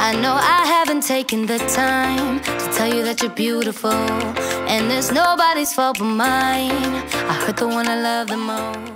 I know I haven't taken the time to tell you that you're beautiful. And it's nobody's fault but mine. I hurt the one I love the most.